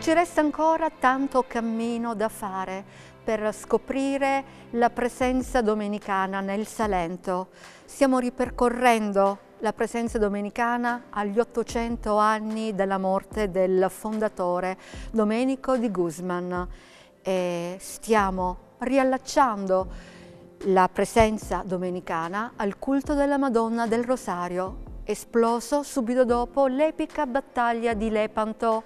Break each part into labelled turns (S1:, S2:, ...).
S1: Ci resta ancora tanto cammino da fare per scoprire la presenza domenicana nel Salento. Stiamo ripercorrendo la presenza domenicana agli 800 anni della morte del fondatore Domenico di Guzman e stiamo riallacciando la presenza domenicana al culto della Madonna del Rosario, esploso subito dopo l'epica battaglia di Lepanto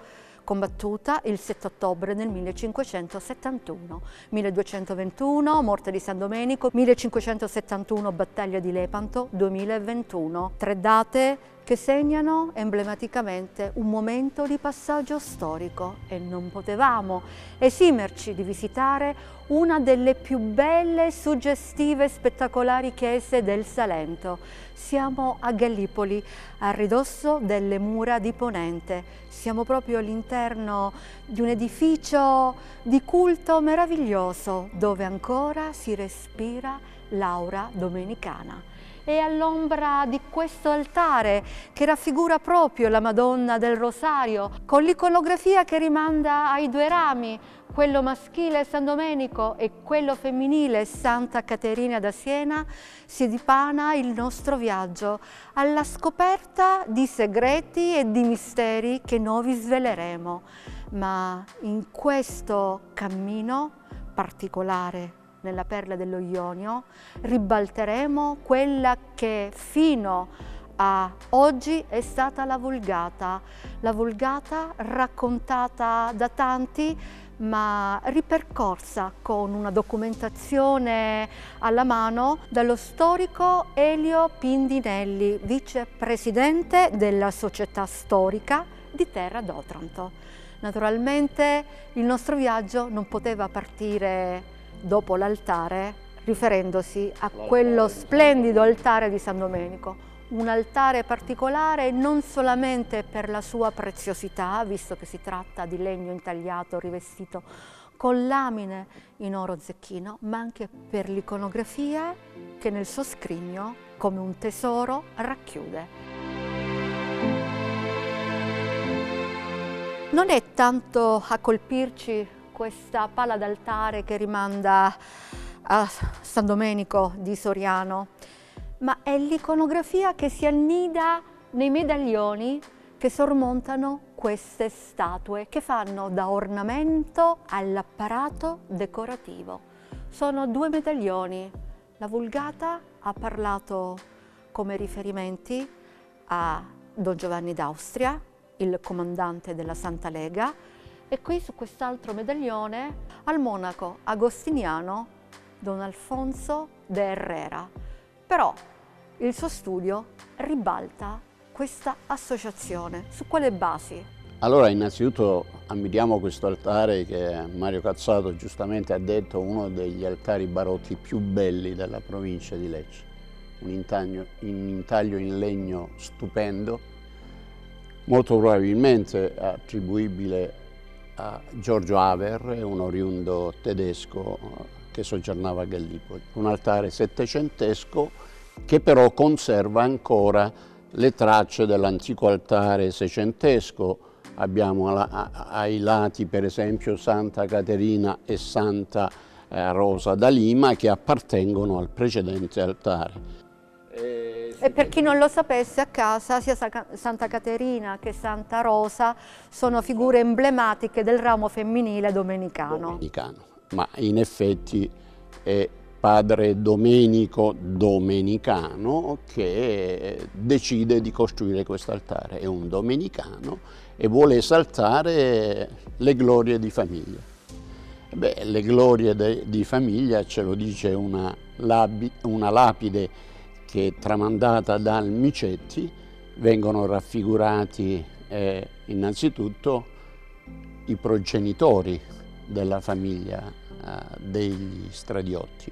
S1: combattuta il 7 ottobre del 1571. 1221, morte di San Domenico, 1571, battaglia di Lepanto, 2021. Tre date che segnano emblematicamente un momento di passaggio storico e non potevamo esimerci di visitare una delle più belle, suggestive e spettacolari chiese del Salento. Siamo a Gallipoli, a ridosso delle mura di Ponente. Siamo proprio all'interno di un edificio di culto meraviglioso dove ancora si respira l'aura domenicana e all'ombra di questo altare che raffigura proprio la Madonna del Rosario, con l'iconografia che rimanda ai due rami, quello maschile San Domenico e quello femminile Santa Caterina da Siena, si dipana il nostro viaggio alla scoperta di segreti e di misteri che noi vi sveleremo. Ma in questo cammino particolare nella perla dello Ionio, ribalteremo quella che fino a oggi è stata la Vulgata, la Vulgata raccontata da tanti ma ripercorsa con una documentazione alla mano dallo storico Elio Pindinelli, vicepresidente della Società Storica di Terra d'Otranto. Naturalmente il nostro viaggio non poteva partire dopo l'altare riferendosi a quello splendido altare di San Domenico. Un altare particolare non solamente per la sua preziosità, visto che si tratta di legno intagliato rivestito con lamine in oro zecchino, ma anche per l'iconografia che nel suo scrigno, come un tesoro, racchiude. Non è tanto a colpirci questa pala d'altare che rimanda a San Domenico di Soriano, ma è l'iconografia che si annida nei medaglioni che sormontano queste statue che fanno da ornamento all'apparato decorativo. Sono due medaglioni. La Vulgata ha parlato come riferimenti a Don Giovanni d'Austria, il comandante della Santa Lega, e qui su quest'altro medaglione al monaco agostiniano Don Alfonso de Herrera. Però il suo studio ribalta questa associazione. Su quale basi?
S2: Allora, innanzitutto ammiriamo questo altare che Mario Cazzato giustamente ha detto uno degli altari barotti più belli della provincia di Lecce. Un intaglio, un intaglio in legno stupendo, molto probabilmente attribuibile Giorgio Aver, un oriundo tedesco eh, che soggiornava a Gallipoli. Un altare settecentesco che però conserva ancora le tracce dell'antico altare seicentesco. Abbiamo ai lati per esempio Santa Caterina e Santa eh, Rosa da Lima che appartengono al precedente altare.
S1: E per chi non lo sapesse, a casa sia Santa Caterina che Santa Rosa sono figure emblematiche del ramo femminile domenicano.
S2: Domenicano, ma in effetti è padre Domenico Domenicano che decide di costruire questo altare. È un domenicano e vuole esaltare le glorie di famiglia. Beh, le glorie de, di famiglia ce lo dice una, labi, una lapide che tramandata dal Micetti vengono raffigurati eh, innanzitutto i progenitori della famiglia eh, degli Stradiotti.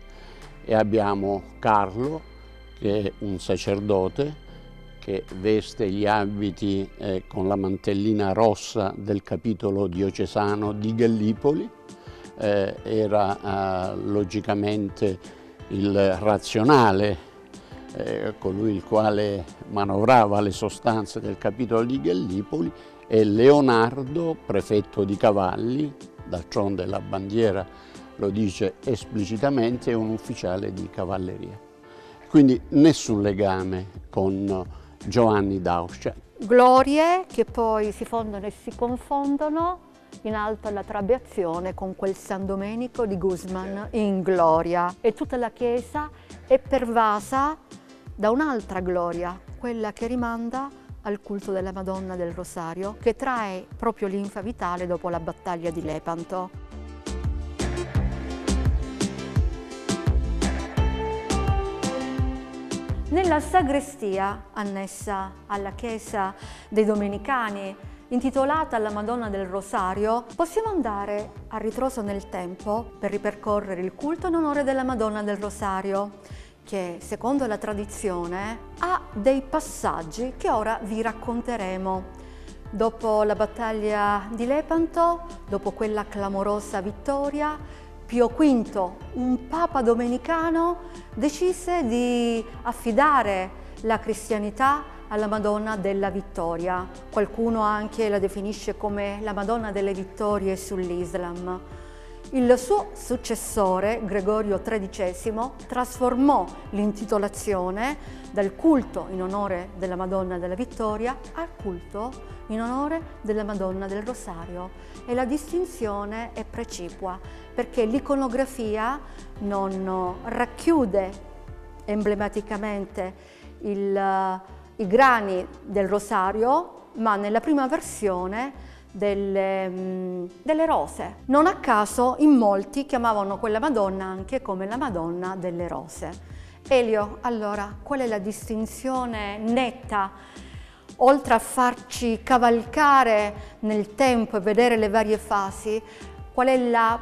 S2: E abbiamo Carlo che è un sacerdote che veste gli abiti eh, con la mantellina rossa del capitolo diocesano di Gallipoli, eh, era eh, logicamente il razionale eh, colui il quale manovrava le sostanze del capitolo di Gallipoli, e Leonardo, prefetto di cavalli, d'altronde la bandiera lo dice esplicitamente, è un ufficiale di cavalleria. Quindi nessun legame con Giovanni d'Austria.
S1: Glorie che poi si fondono e si confondono in alto alla trabeazione con quel San Domenico di Guzman in gloria. E tutta la chiesa è pervasa da un'altra gloria, quella che rimanda al culto della Madonna del Rosario, che trae proprio linfa vitale dopo la battaglia di Lepanto. Nella sagrestia annessa alla chiesa dei Domenicani, intitolata alla Madonna del Rosario, possiamo andare a ritroso nel tempo per ripercorrere il culto in onore della Madonna del Rosario, che secondo la tradizione ha dei passaggi che ora vi racconteremo. Dopo la battaglia di Lepanto, dopo quella clamorosa vittoria, Pio V, un papa domenicano, decise di affidare la cristianità alla Madonna della Vittoria. Qualcuno anche la definisce come la Madonna delle Vittorie sull'Islam. Il suo successore, Gregorio XIII, trasformò l'intitolazione dal culto in onore della Madonna della Vittoria al culto in onore della Madonna del Rosario. E la distinzione è precipua perché l'iconografia non racchiude emblematicamente il, i grani del rosario, ma nella prima versione delle, mm, delle, rose. Non a caso in molti chiamavano quella Madonna anche come la Madonna delle rose. Elio, allora, qual è la distinzione netta oltre a farci cavalcare nel tempo e vedere le varie fasi, qual è la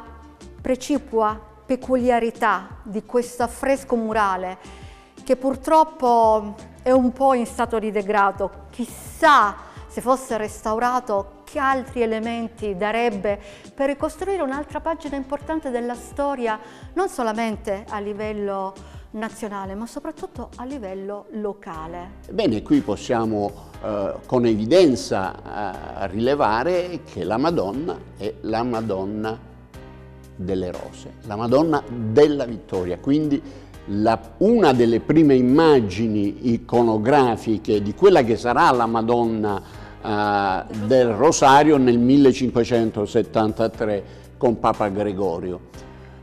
S1: precipua peculiarità di questo affresco murale che purtroppo è un po' in stato di degrado. Chissà se fosse restaurato che altri elementi darebbe per ricostruire un'altra pagina importante della storia, non solamente a livello nazionale ma soprattutto a livello locale.
S2: Bene, qui possiamo eh, con evidenza eh, rilevare che la Madonna è la Madonna delle rose, la Madonna della vittoria, quindi la, una delle prime immagini iconografiche di quella che sarà la Madonna eh, del Rosario nel 1573 con Papa Gregorio.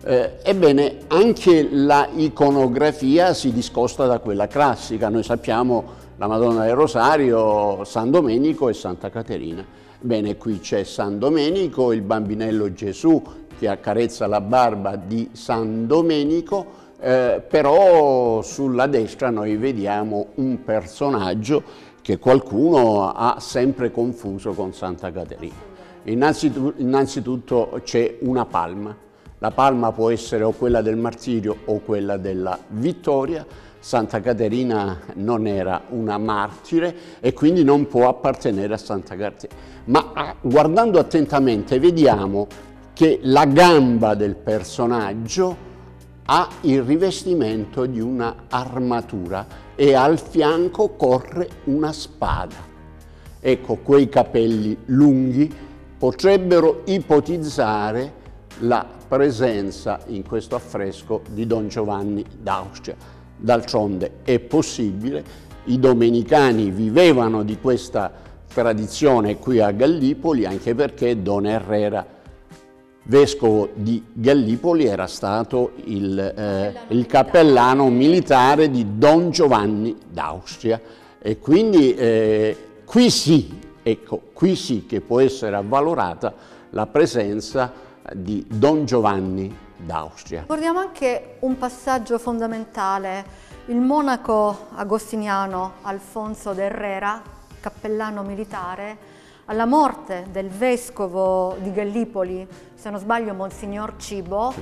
S2: Eh, ebbene, anche la iconografia si discosta da quella classica. Noi sappiamo la Madonna del Rosario, San Domenico e Santa Caterina. Bene, qui c'è San Domenico, il bambinello Gesù che accarezza la barba di San Domenico, eh, però sulla destra noi vediamo un personaggio che qualcuno ha sempre confuso con Santa Caterina. Innanzitutto, innanzitutto c'è una palma, la palma può essere o quella del martirio o quella della vittoria. Santa Caterina non era una martire e quindi non può appartenere a Santa Caterina. Ma ah, guardando attentamente vediamo che la gamba del personaggio ha il rivestimento di una armatura e al fianco corre una spada. Ecco, quei capelli lunghi potrebbero ipotizzare la presenza in questo affresco di Don Giovanni d'Austria. D'altronde è possibile, i domenicani vivevano di questa tradizione qui a Gallipoli anche perché Don Herrera, vescovo di Gallipoli, era stato il, eh, il cappellano militare di Don Giovanni d'Austria e quindi eh, qui sì, ecco, qui sì che può essere avvalorata la presenza di Don Giovanni d'Austria.
S1: Ricordiamo anche un passaggio fondamentale. Il monaco agostiniano Alfonso de Herrera, cappellano militare, alla morte del vescovo di Gallipoli, se non sbaglio Monsignor Cibo,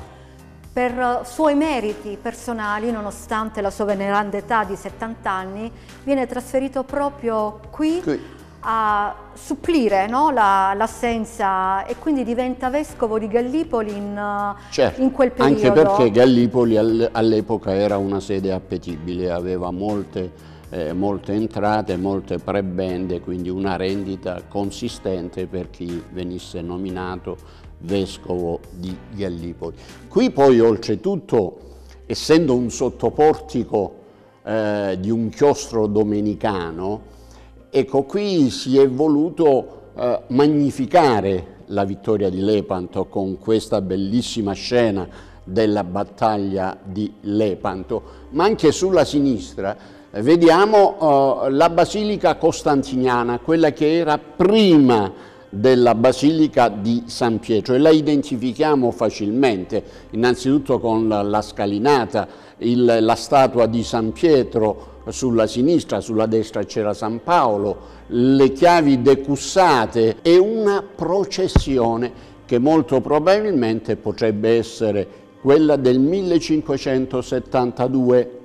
S1: per suoi meriti personali, nonostante la sua veneranda età di 70 anni, viene trasferito proprio qui, qui a supplire no? l'assenza e quindi diventa vescovo di Gallipoli in, certo, in quel periodo.
S2: Anche perché Gallipoli all'epoca era una sede appetibile, aveva molte, eh, molte entrate, molte prebende, quindi una rendita consistente per chi venisse nominato vescovo di Gallipoli. Qui poi oltretutto, essendo un sottoportico eh, di un chiostro domenicano, ecco qui si è voluto eh, magnificare la vittoria di Lepanto con questa bellissima scena della battaglia di Lepanto, ma anche sulla sinistra vediamo eh, la basilica costantiniana, quella che era prima della Basilica di San Pietro e la identifichiamo facilmente, innanzitutto con la scalinata, il, la statua di San Pietro sulla sinistra, sulla destra c'era San Paolo, le chiavi decussate e una processione che molto probabilmente potrebbe essere quella del 1572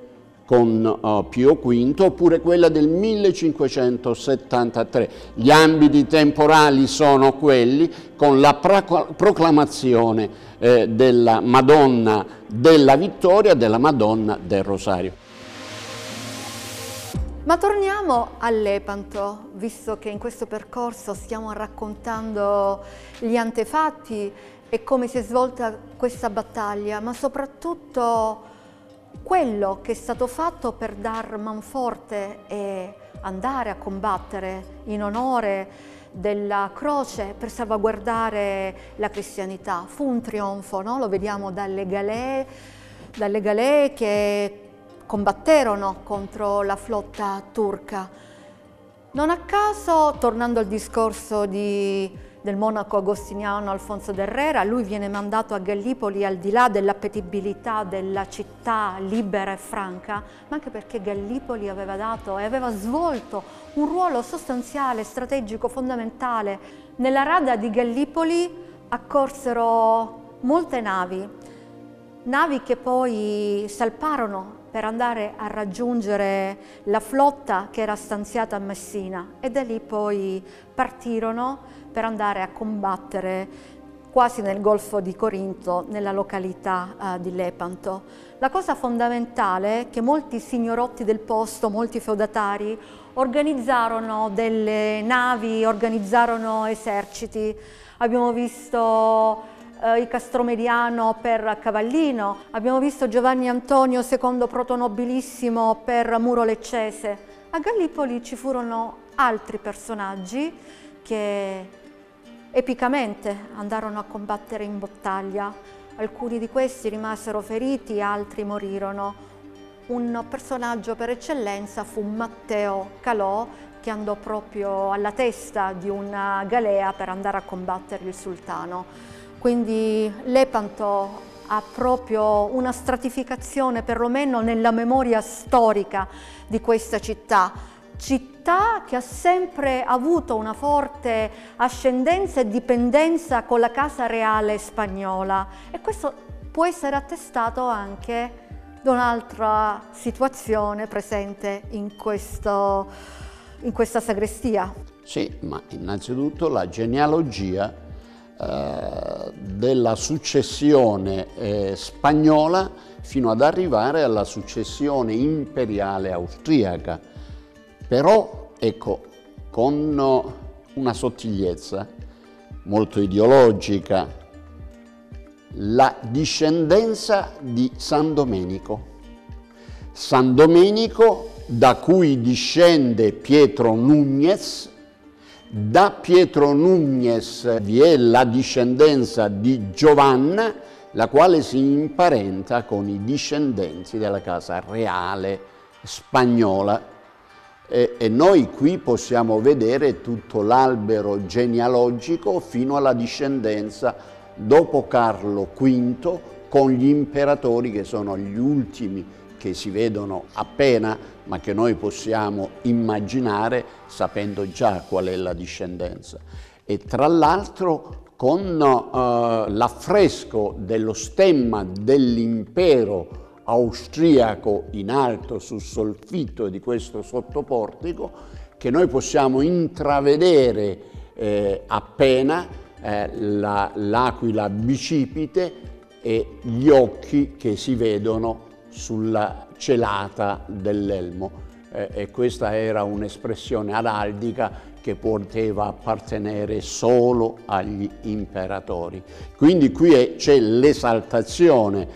S2: con uh, Pio V oppure quella del 1573. Gli ambiti temporali sono quelli con la proclamazione eh, della Madonna della Vittoria, della Madonna del Rosario.
S1: Ma torniamo all'Epanto, visto che in questo percorso stiamo raccontando gli antefatti e come si è svolta questa battaglia, ma soprattutto quello che è stato fatto per dar manforte e andare a combattere in onore della croce per salvaguardare la cristianità. Fu un trionfo, no? lo vediamo dalle galee, dalle galee che combatterono contro la flotta turca. Non a caso, tornando al discorso di del monaco agostiniano Alfonso d'Herrera, lui viene mandato a Gallipoli al di là dell'appetibilità della città libera e franca, ma anche perché Gallipoli aveva dato e aveva svolto un ruolo sostanziale, strategico, fondamentale. Nella rada di Gallipoli accorsero molte navi, navi che poi salparono per andare a raggiungere la flotta che era stanziata a Messina e da lì poi partirono per andare a combattere quasi nel Golfo di Corinto, nella località uh, di Lepanto. La cosa fondamentale è che molti signorotti del posto, molti feudatari, organizzarono delle navi, organizzarono eserciti. Abbiamo visto eh, il Castromediano per Cavallino, abbiamo visto Giovanni Antonio II protonobilissimo per Muro Leccese. A Gallipoli ci furono altri personaggi che epicamente andarono a combattere in battaglia. Alcuni di questi rimasero feriti, altri morirono. Un personaggio per eccellenza fu Matteo Calò che andò proprio alla testa di una galea per andare a combattere il sultano. Quindi Lepanto ha proprio una stratificazione perlomeno nella memoria storica di questa città città che ha sempre avuto una forte ascendenza e dipendenza con la casa reale spagnola e questo può essere attestato anche da un'altra situazione presente in, questo, in questa sagrestia.
S2: Sì, ma innanzitutto la genealogia eh, della successione eh, spagnola fino ad arrivare alla successione imperiale austriaca però ecco, con una sottigliezza molto ideologica, la discendenza di San Domenico. San Domenico da cui discende Pietro Nugnez, da Pietro Nugnez vi è la discendenza di Giovanna, la quale si imparenta con i discendenti della casa reale spagnola. E, e noi qui possiamo vedere tutto l'albero genealogico fino alla discendenza dopo Carlo V con gli imperatori che sono gli ultimi che si vedono appena, ma che noi possiamo immaginare sapendo già qual è la discendenza. E tra l'altro con uh, l'affresco dello stemma dell'impero austriaco in alto sul soffitto di questo sottoportico che noi possiamo intravedere eh, appena eh, l'aquila bicipite e gli occhi che si vedono sulla celata dell'elmo. E questa era un'espressione araldica che poteva appartenere solo agli imperatori. Quindi qui c'è l'esaltazione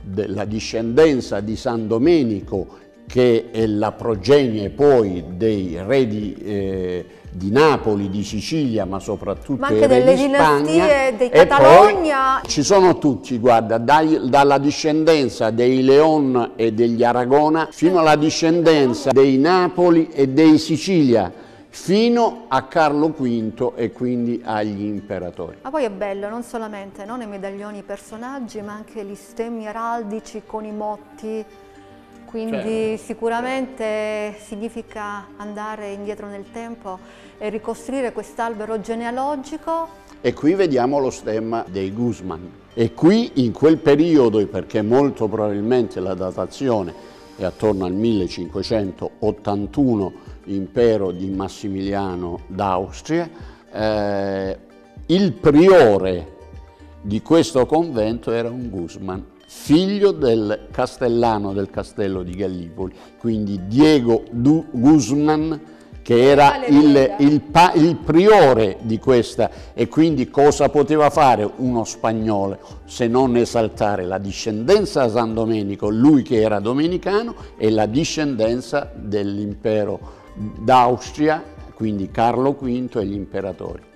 S2: della discendenza di San Domenico che è la progenie poi dei re di, eh, di Napoli, di Sicilia, ma soprattutto ma anche delle di Spagna.
S1: dei Catalogna.
S2: ci sono tutti, guarda, dai, dalla discendenza dei Leon e degli Aragona fino alla discendenza dei Napoli e dei Sicilia fino a Carlo V e quindi agli imperatori.
S1: Ma poi è bello non solamente non i medaglioni i personaggi, ma anche gli stemmi araldici con i motti quindi certo. sicuramente significa andare indietro nel tempo e ricostruire quest'albero genealogico.
S2: E qui vediamo lo stemma dei Guzman. E qui in quel periodo, perché molto probabilmente la datazione è attorno al 1581, impero di Massimiliano d'Austria, eh, il priore di questo convento era un Guzman figlio del castellano del castello di Gallipoli, quindi Diego du Guzman, che era il, il, il, priore di questa e quindi cosa poteva fare uno spagnolo se non esaltare la discendenza a San Domenico, lui che era domenicano, e la discendenza dell'impero d'Austria, quindi Carlo V e gli imperatori.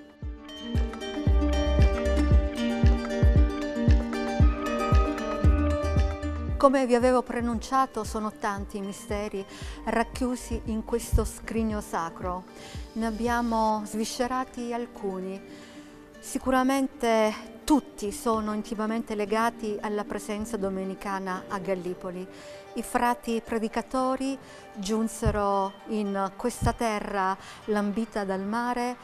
S1: Come vi avevo preannunciato, sono tanti i misteri racchiusi in questo scrigno sacro. Ne abbiamo sviscerati alcuni. Sicuramente tutti sono intimamente legati alla presenza domenicana a Gallipoli. I frati predicatori giunsero in questa terra lambita dal mare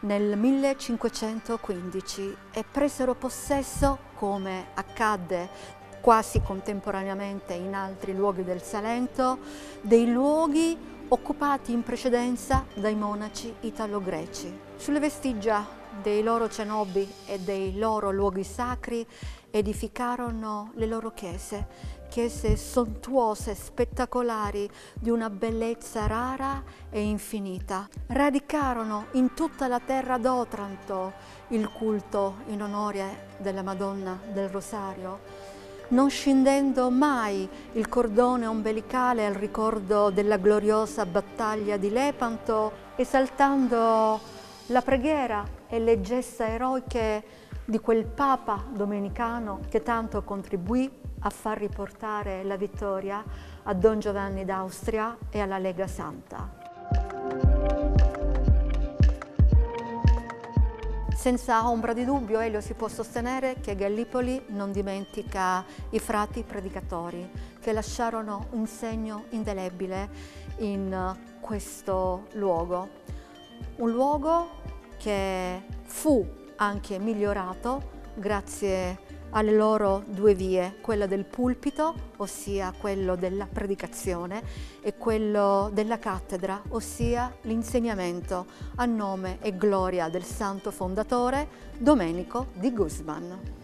S1: nel 1515 e presero possesso, come accadde quasi contemporaneamente in altri luoghi del Salento, dei luoghi occupati in precedenza dai monaci italo-greci. Sulle vestigia dei loro cenobi e dei loro luoghi sacri edificarono le loro chiese, chiese sontuose, spettacolari, di una bellezza rara e infinita. Radicarono in tutta la terra d'Otranto il culto in onore della Madonna del Rosario non scendendo mai il cordone ombelicale al ricordo della gloriosa battaglia di Lepanto, esaltando la preghiera e le gesta eroiche di quel Papa domenicano che tanto contribuì a far riportare la vittoria a Don Giovanni d'Austria e alla Lega Santa. Senza ombra di dubbio Elio si può sostenere che Gallipoli non dimentica i frati predicatori che lasciarono un segno indelebile in questo luogo. Un luogo che fu anche migliorato grazie a alle loro due vie, quella del pulpito, ossia quello della predicazione, e quello della cattedra, ossia l'insegnamento a nome e gloria del santo fondatore Domenico di Guzman.